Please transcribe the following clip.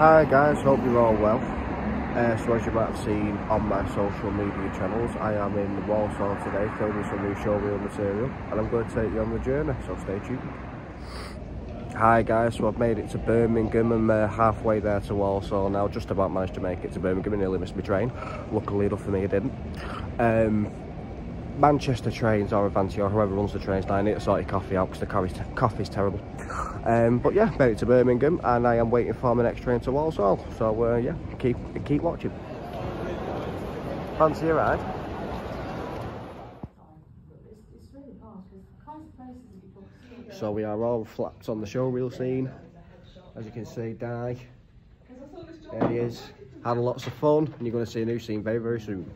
Hi guys, hope you're all well. Uh, so as you might have seen on my social media channels, I am in Walsall today filming some new showreel material and I'm going to take you on the journey, so stay tuned. Hi guys, so I've made it to Birmingham and uh, halfway there to Walsall now, just about managed to make it to Birmingham, nearly missed my train. Luckily enough for me I didn't. Um, Manchester trains or Avanti or whoever runs the trains I need to sort your coffee out because the coffee's terrible. Um, but yeah, made it to Birmingham and I am waiting for my next train to Walsall. So uh, yeah, keep keep watching. Fancy a ride? So we are all flapped on the showreel scene. As you can see, Di. There he is. Had lots of fun and you're going to see a new scene very, very soon.